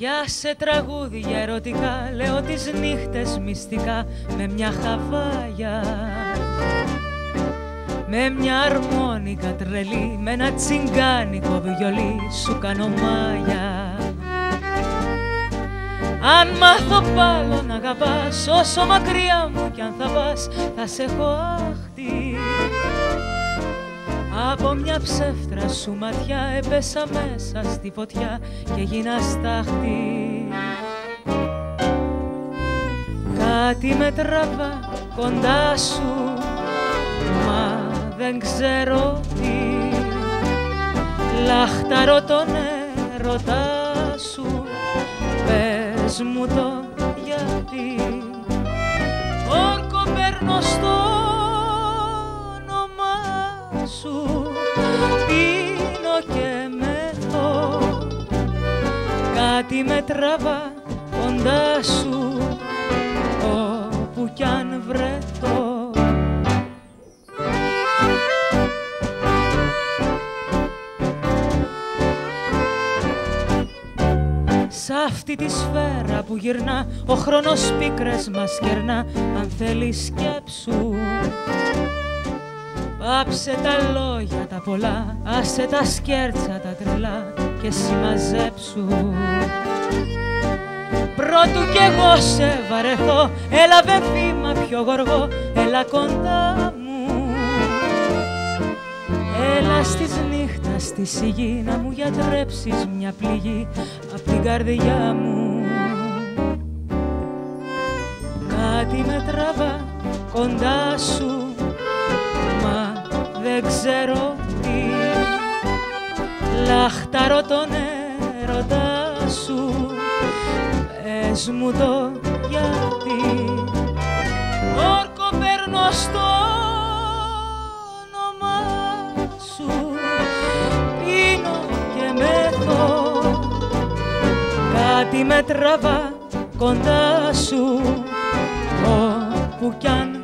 Για σε τραγούδια ερωτικά λέω τις νύχτες μυστικά με μια χαβάγια με μια αρμόνικα τρελή, με ένα τσιγκάνικο βιολί σου κάνω μάγια. Αν μάθω πάλι να αγαπάς, όσο μακριά μου κι αν θα πας, θα σε έχω άχτη από μια ψεύτρα σου ματιά έπεσα μέσα στη φωτιά και γίνα στάχτη. Κάτι με τραβά κοντά σου μα δεν ξέρω τι. Λαχταρώ τον έρωτά σου πες μου το γιατί κάτι με τραβά κοντά σου όπου κι αν βρεθώ. Σ' αυτή τη σφαίρα που γυρνά ο χρόνος πίκρες μας κερνά αν θέλει σκέψου. Πάψε τα λόγια τα πολλά, άσε τα σκέρτσα τα τρελά και συμμαζέψου Πρώτου κι εγώ σε βαρεθώ, έλα βε βήμα πιο γοργό, έλα κοντά μου. Έλα στις νύχτας στη σιγή να μου γιατρέψεις μια πληγή απ' την καρδιά μου. Κάτι με τραβά κοντά σου μα δεν ξέρω τι. Λαχταρώ τον έρωτα σου. Πες μου το γιατί. Όρκο παίρνω στο όνομά σου. Πίνω και μεθώ. Κάτι με τραβά κοντά σου. Όπου κι αν